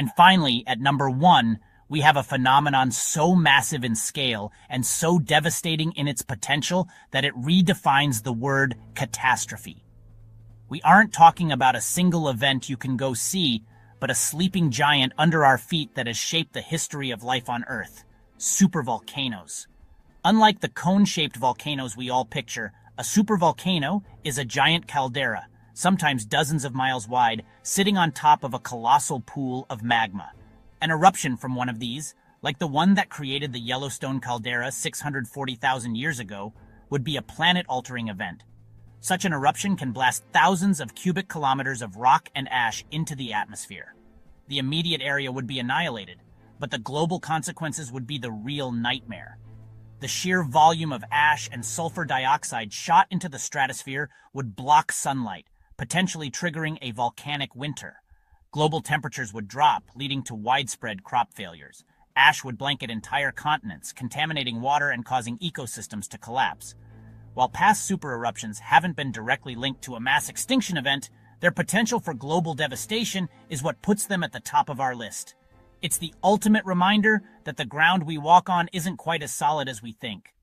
And finally, at number one, we have a phenomenon so massive in scale and so devastating in its potential that it redefines the word catastrophe. We aren't talking about a single event you can go see, but a sleeping giant under our feet that has shaped the history of life on Earth. Supervolcanoes. Unlike the cone-shaped volcanoes we all picture, a supervolcano is a giant caldera, sometimes dozens of miles wide, sitting on top of a colossal pool of magma. An eruption from one of these, like the one that created the Yellowstone caldera 640,000 years ago, would be a planet-altering event. Such an eruption can blast thousands of cubic kilometers of rock and ash into the atmosphere. The immediate area would be annihilated, but the global consequences would be the real nightmare. The sheer volume of ash and sulfur dioxide shot into the stratosphere would block sunlight, potentially triggering a volcanic winter. Global temperatures would drop, leading to widespread crop failures. Ash would blanket entire continents, contaminating water and causing ecosystems to collapse. While past super eruptions haven't been directly linked to a mass extinction event, their potential for global devastation is what puts them at the top of our list. It's the ultimate reminder that the ground we walk on isn't quite as solid as we think.